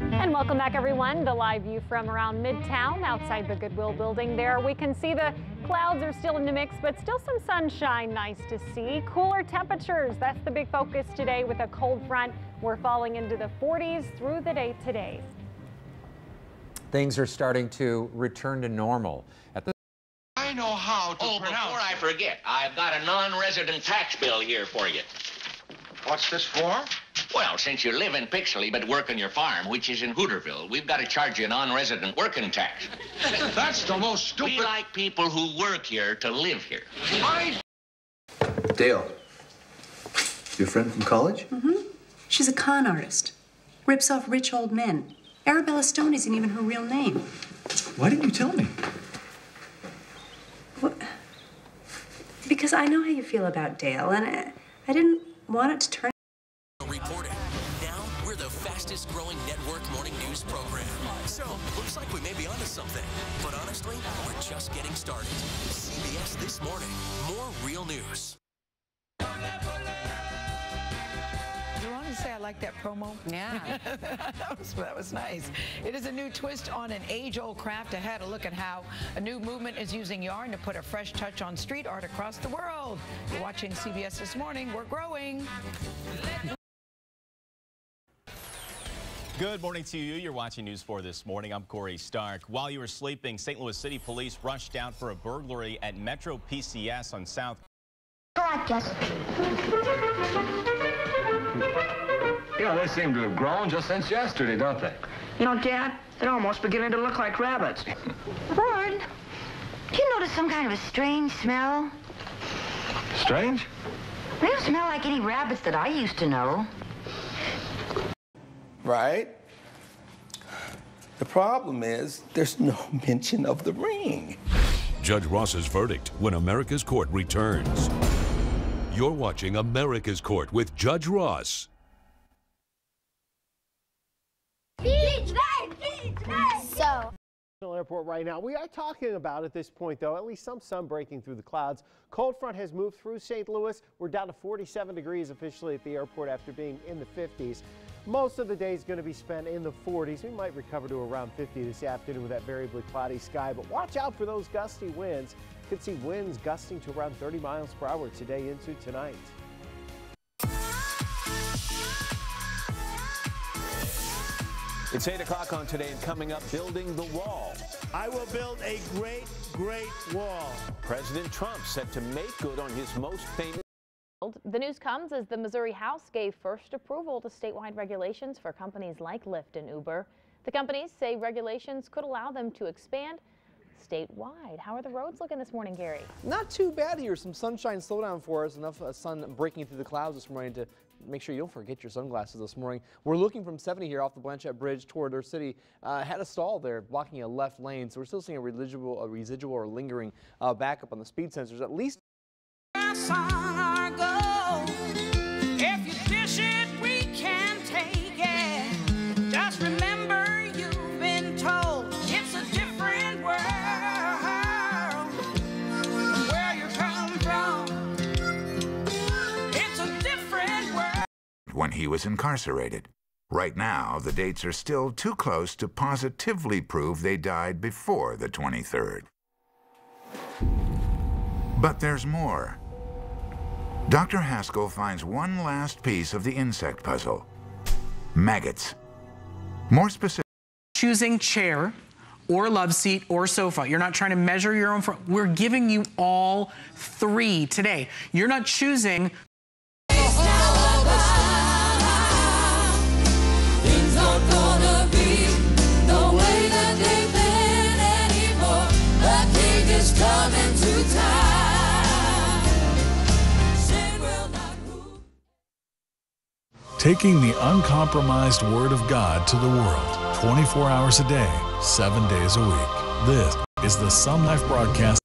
And welcome back, everyone. The live view from around Midtown outside the Goodwill building there. We can see the clouds are still in the mix, but still some sunshine. Nice to see. Cooler temperatures. That's the big focus today with a cold front. We're falling into the 40s through the day today. Things are starting to return to normal. At the I know how to Oh, pronounce. before I forget, I've got a non-resident tax bill here for you. What's this for? Well, since you live in Pixley but work on your farm, which is in Hooterville, we've got to charge you a non-resident working tax. That's the most stupid. We like people who work here to live here. I Dale, your friend from college? Mm-hmm. She's a con artist. Rips off rich old men. Arabella Stone isn't even her real name. Why didn't you tell me? What? Because I know how you feel about Dale, and I, I didn't want it to turn. Started. CBS This Morning. More real news. You want to say I like that promo? Yeah. that, was, that was nice. It is a new twist on an age-old craft. ahead. had a look at how a new movement is using yarn to put a fresh touch on street art across the world. You're watching CBS This Morning. We're growing. Good morning to you. You're watching News 4 this morning. I'm Corey Stark. While you were sleeping, St. Louis City Police rushed out for a burglary at Metro PCS on South. Yeah, they seem to have grown just since yesterday, don't they? You know, Dad, they're almost beginning to look like rabbits. Vern, do you notice some kind of a strange smell? Strange? They don't smell like any rabbits that I used to know. Right? The problem is there's no mention of the ring. Judge Ross's verdict when America's Court returns. You're watching America's Court with Judge Ross. So. Airport right now. We are talking about at this point, though, at least some sun breaking through the clouds. Cold front has moved through St. Louis. We're down to 47 degrees officially at the airport after being in the 50s. Most of the day is going to be spent in the 40s. We might recover to around 50 this afternoon with that variably cloudy sky, but watch out for those gusty winds. Could see winds gusting to around 30 miles per hour today into tonight. It's 8 o'clock on today and coming up, building the wall. I will build a great, great wall. President Trump set to make good on his most famous. The news comes as the Missouri House gave first approval to statewide regulations for companies like Lyft and Uber. The companies say regulations could allow them to expand statewide. How are the roads looking this morning, Gary? Not too bad here. Some sunshine slowdown for us. Enough uh, sun breaking through the clouds this morning to make sure you don't forget your sunglasses this morning. We're looking from 70 here off the Blanchette Bridge toward our city. Uh, had a stall there blocking a left lane, so we're still seeing a residual, a residual or lingering uh, backup on the speed sensors. At least. When he was incarcerated. Right now, the dates are still too close to positively prove they died before the 23rd. But there's more. Dr. Haskell finds one last piece of the insect puzzle maggots. More specific. choosing chair or love seat or sofa. You're not trying to measure your own. We're giving you all three today. You're not choosing. Taking the uncompromised Word of God to the world 24 hours a day, seven days a week. This is the SonLife broadcast.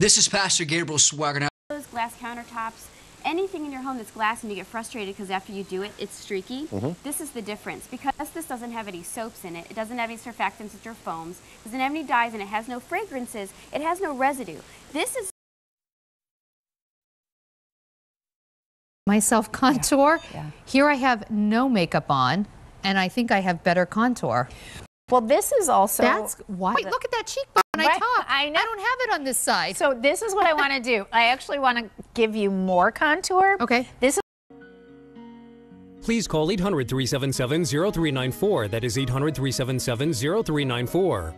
This is Pastor Gabriel Swaggart. Those glass countertops, anything in your home that's glass and you get frustrated because after you do it, it's streaky. Mhm. This is the difference. Because this doesn't have any soaps in it, it doesn't have any surfactants or foams, it doesn't have any dyes, and it has no fragrances, it has no residue. This is my self contour. Here I have no makeup on and I think I have better contour. Well, this is also. That's why. Wait, look at that cheekbone when I talk. I know. I don't have it on this side. So this is what I want to do. I actually want to give you more contour. Okay. This is Please call 800 377 0394. That is 800 377 0394.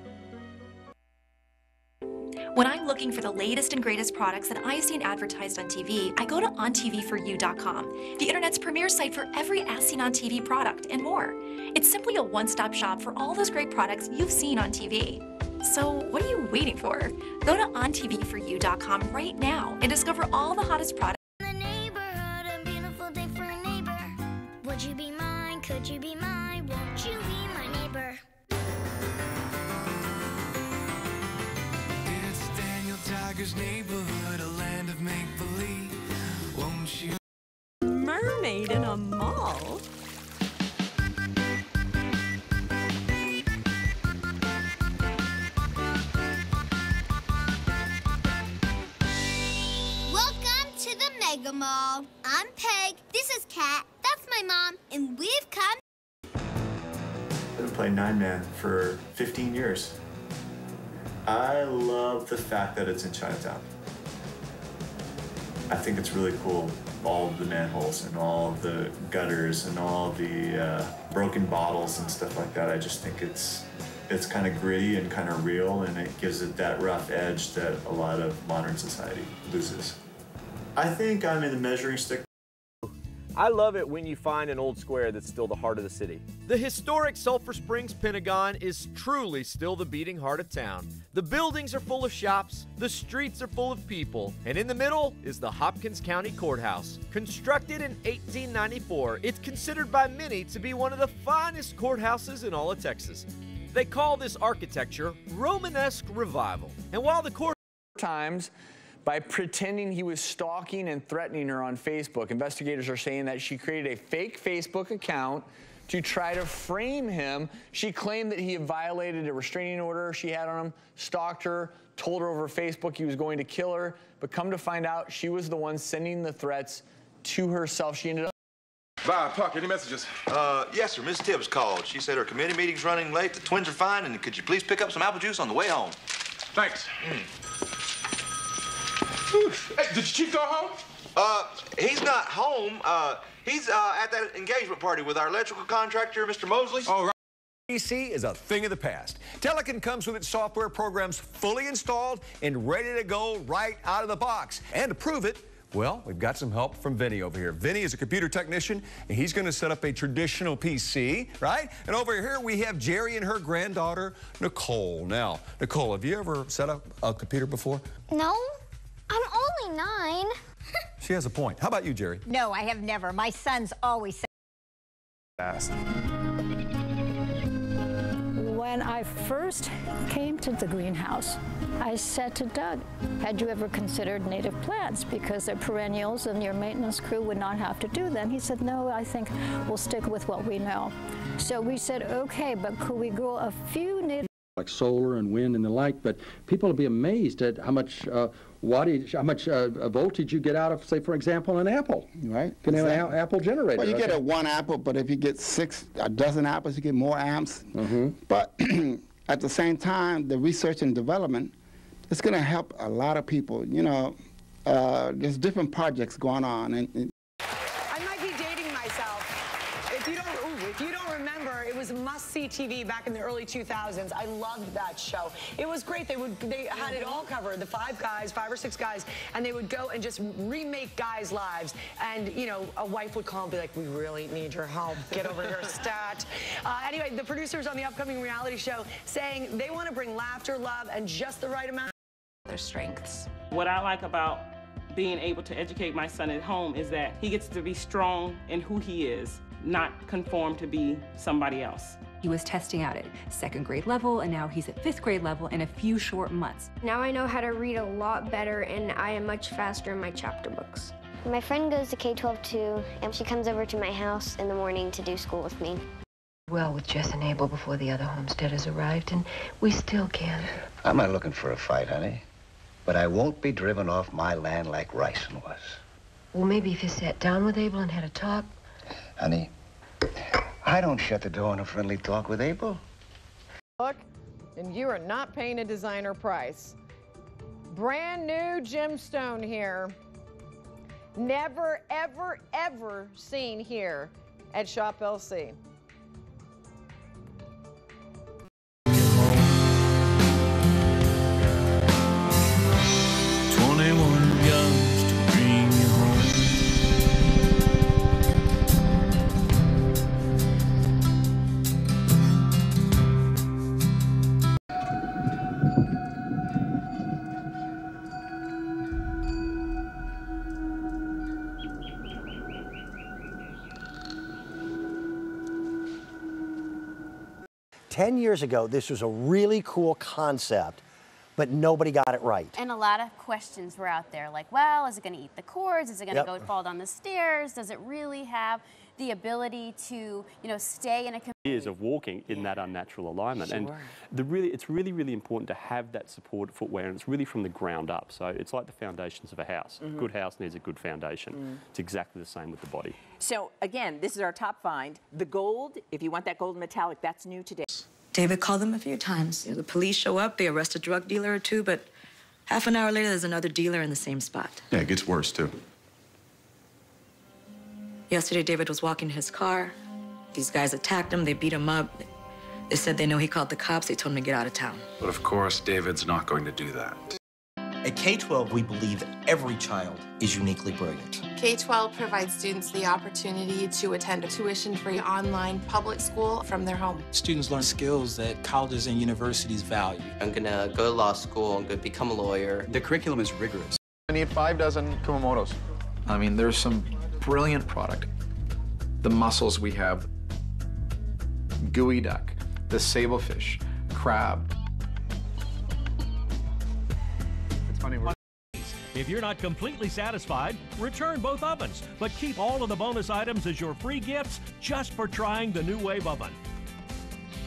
When I'm looking for the latest and greatest products that I've seen advertised on TV, I go to ontvforyou.com, the internet's premier site for every as seen on TV product and more. It's simply a one stop shop for all those great products you've seen on TV. So, what are you waiting for? Go to ontvforyou.com right now and discover all the hottest products. Daniel neighborhood, a land of make believe. Won't you? Mermaid in a mall? Welcome to the Mega Mall. I'm Peg. This is Kat. That's my mom. And we've come. I've been playing Nine Man for 15 years. I love the fact that it's in Chinatown. I think it's really cool. All the manholes and all the gutters and all the uh, broken bottles and stuff like that. I just think it's it's kind of gritty and kind of real, and it gives it that rough edge that a lot of modern society loses. I think I'm in the measuring stick I love it when you find an old square that's still the heart of the city. The historic Sulphur Springs Pentagon is truly still the beating heart of town. The buildings are full of shops, the streets are full of people, and in the middle is the Hopkins County Courthouse. Constructed in 1894, it's considered by many to be one of the finest courthouses in all of Texas. They call this architecture Romanesque Revival. And while the court times by pretending he was stalking and threatening her on Facebook. Investigators are saying that she created a fake Facebook account to try to frame him. She claimed that he had violated a restraining order she had on him, stalked her, told her over Facebook he was going to kill her, but come to find out she was the one sending the threats to herself. She ended up Bob, Puck, any messages? Uh, yes, sir. Miss Tibbs called. She said her committee meeting's running late. The twins are fine, and could you please pick up some apple juice on the way home? Thanks. Whew. Hey, did your chief go home? Uh, he's not home. Uh, he's uh, at that engagement party with our electrical contractor, Mr. Mosley. All right. PC is a thing of the past. Telikin comes with its software programs fully installed and ready to go right out of the box. And to prove it, well, we've got some help from Vinny over here. Vinny is a computer technician, and he's going to set up a traditional PC, right? And over here we have Jerry and her granddaughter, Nicole. Now, Nicole, have you ever set up a computer before? No, I'm only nine. She has a point. How about you, Jerry? No, I have never. My son's always said. Fast. When I first came to the greenhouse, I said to Doug, had you ever considered native plants? Because they're perennials and your maintenance crew would not have to do them. He said, no, I think we'll stick with what we know. So we said, okay, but could we grow a few native like solar and wind and the like, but people will be amazed at how much uh, wattage, how much uh, voltage you get out of, say, for example, an apple. Right. Can have an a- apple generator. Well, you get a one apple, but if you get six, a dozen apples, you get more amps. Mm-hmm. But at the same time, the research and development, it's going to help a lot of people. You know, uh, there's different projects going on, and, and I might be dating myself. If you don't, ooh, if you don't remember, it was must-see TV back in the early 2000s. I loved that show. It was great. They would, they had it all covered. The five guys, five or six guys, and they would go and just remake guys' lives. And you know, a wife would call and be like, "We really need your help. Get over here, stat." Uh, anyway, the producers on the upcoming reality show saying they want to bring laughter, love, and just the right amount. Their strengths. What I like about being able to educate my son at home is that he gets to be strong in who he is, not conform to be somebody else. He was testing out at second grade level, and now he's at fifth grade level in a few short months. Now I know how to read a lot better and I am much faster in my chapter books. My friend goes to K-12 too, and she comes over to my house in the morning to do school with me. Well, with Jess and Abel before the other homesteaders arrived, and we still can. I'm not looking for a fight, honey. But I won't be driven off my land like Ryson was. Well, maybe if you sat down with Abel and had a talk. Honey, I don't shut the door on a friendly talk with April. Look, and you are not paying a designer price. Brand new gemstone here. Never, ever, ever seen here at Shop LC. Twenty-one 10 years ago, this was a really cool concept, but nobody got it right. And a lot of questions were out there like, well, is it going to eat the cords? Is it going to yep. go fall down the stairs? Does it really have the ability to, you know, stay in a years of walking in that unnatural alignment. Sure. And the really, it's really, really important to have that support footwear, and it's really from the ground up. So it's like the foundations of a house. Mm -hmm. A mm-hmm. good house needs a good foundation. Mm. It's exactly the same with the body. So again, this is our top find. The gold, if you want that gold metallic, that's new today. David called them a few times. You know, the police show up, they arrest a drug dealer or two, but half an hour later, there's another dealer in the same spot. Yeah, it gets worse too. Yesterday, David was walking his car. These guys attacked him, they beat him up. They said they know he called the cops, they told him to get out of town. But of course, David's not going to do that. At K 12, we believe every child is uniquely brilliant. K 12 provides students the opportunity to attend a tuition free online public school from their home. Students learn skills that colleges and universities value. I'm gonna go to law school, I'm gonna become a lawyer. The curriculum is rigorous. I need five dozen Kumamotos. I mean, there's some brilliant product. The mussels we have, geoduck, the sablefish, crab. Funny. we're- If you're not completely satisfied, return both ovens, but keep all of the bonus items as your free gifts just for trying the NuWave oven.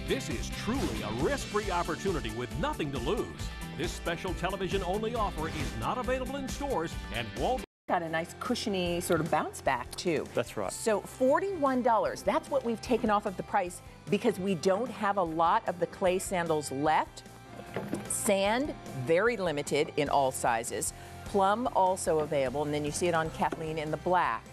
This is truly a risk-free opportunity with nothing to lose. This special television-only offer is not available in stores and won't Got a nice cushiony sort of bounce back too. That's right. So $41, that's what we've taken off of the price because we don't have a lot of the clay sandals left. Sand, very limited in all sizes. Plum also available, and then you see it on Kathleen in the black.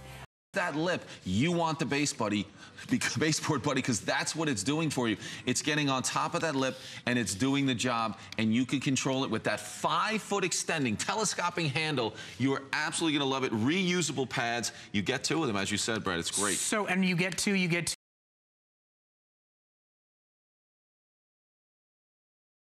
that lip, you want the base buddy, baseboard buddy, because that's what it's doing for you. It's getting on top of that lip and it's doing the job, and you can control it with that five foot extending, telescoping handle. You are absolutely gonna love it. Reusable pads. You get two of them, as you said, Brad. It's great. So, and you get two, you get two.